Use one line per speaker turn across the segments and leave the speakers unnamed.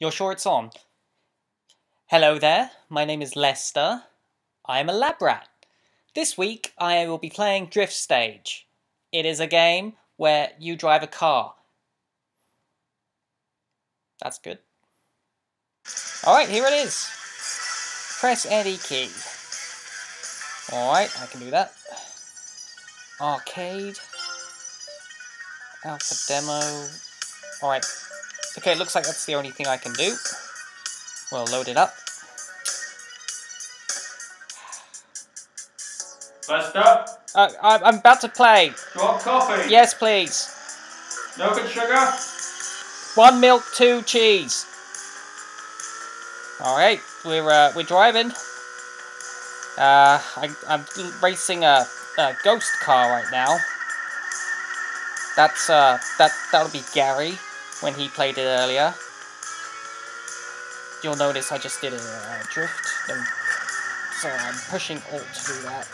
You're sure it's on? Hello there, my name is Lester. I am a lab rat. This week I will be playing Drift Stage. It is a game where you drive a car. That's good. Alright, here it is. Press any key. Alright, I can do that. Arcade. Alpha demo. Alright, Okay, it looks like that's the only thing I can do. We'll load it up.
Lester?
Uh, I'm about to play.
Do you want coffee?
Yes, please.
Milk and sugar?
One milk, two cheese. All right, we're uh, we're driving. Uh, I, I'm racing a, a ghost car right now. That's uh, that that'll be Gary when he played it earlier. You'll notice I just did a uh, drift. And so I'm pushing Alt to do that,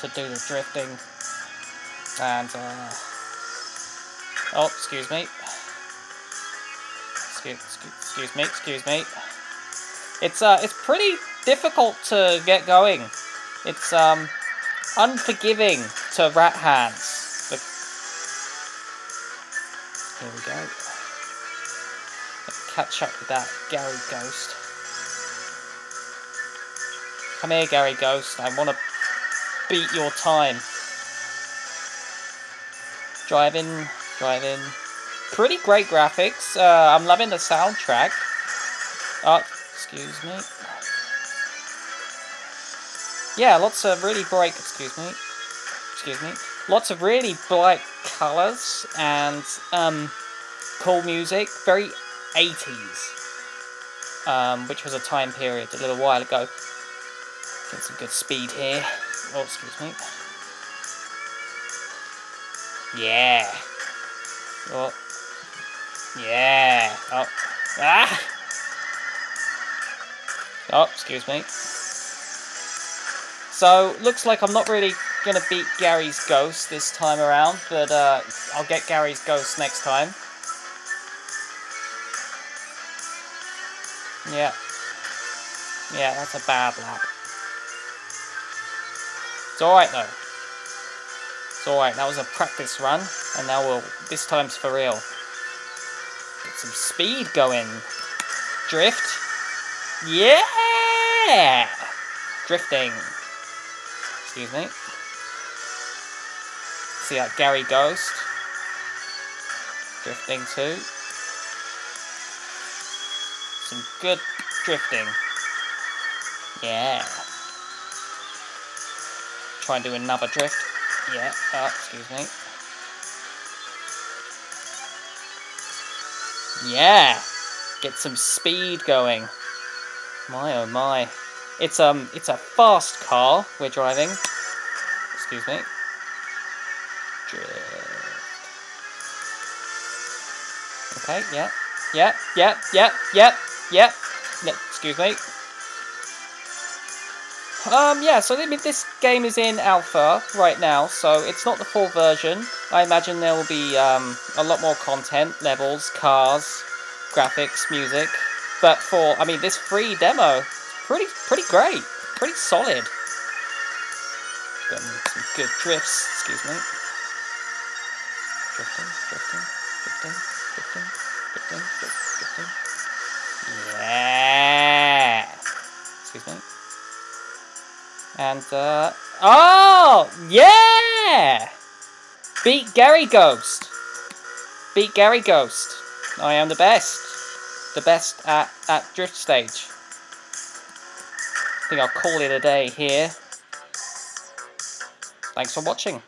to do the drifting. And, uh, oh, excuse me. Excuse, excuse, me, excuse me. It's, uh, it's pretty difficult to get going. It's, um, unforgiving to rat hands. Here we go catch up with that Gary Ghost. Come here, Gary Ghost. I want to beat your time. Driving, driving. Pretty great graphics. Uh, I'm loving the soundtrack. Oh, excuse me. Yeah, lots of really bright, excuse me, excuse me, lots of really bright colours and um, cool music. Very 80s, um, which was a time period a little while ago. Get some good speed here. Oh, excuse me. Yeah. Oh. Yeah. Oh. Ah! Oh, excuse me. So, looks like I'm not really going to beat Gary's ghost this time around, but uh, I'll get Gary's ghost next time. Yeah. Yeah, that's a bad lap. It's alright though. It's alright, that was a practice run, and now we'll, this time's for real. Get some speed going. Drift. Yeah! Drifting. Excuse me. See that Gary Ghost. Drifting too. Some good drifting. Yeah. Try and do another drift. Yeah. Oh, excuse me. Yeah. Get some speed going. My oh my. It's um it's a fast car we're driving. Excuse me. Drift. Okay, yeah. Yeah, yeah, yeah, yeah. Yep. Yep. Excuse me. Um, yeah, so I mean, this game is in alpha right now, so it's not the full version. I imagine there will be um, a lot more content, levels, cars, graphics, music. But for, I mean, this free demo, pretty, pretty great, pretty solid. Got some good drifts, excuse me. Drifting, drifting, drifting, drifting, drifting, drifting. drifting. Yeah. Excuse me. And, uh... Oh! Yeah! Beat Gary Ghost. Beat Gary Ghost. I am the best. The best at, at Drift Stage. I think I'll call it a day here. Thanks for watching.